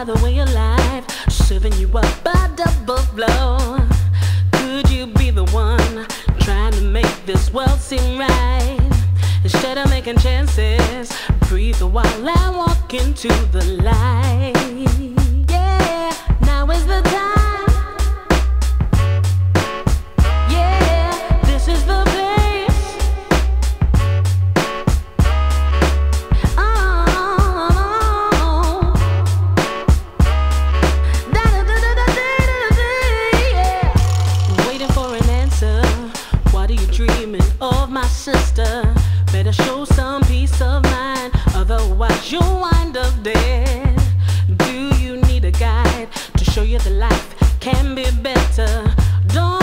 by the way of life, serving you up by double blow. Could you be the one trying to make this world seem right? Instead of making chances, breathe a while and walk into the light. Yeah, now is the time. sister, better show some peace of mind, otherwise you'll wind up dead. Do you need a guide to show you the life can be better? Don't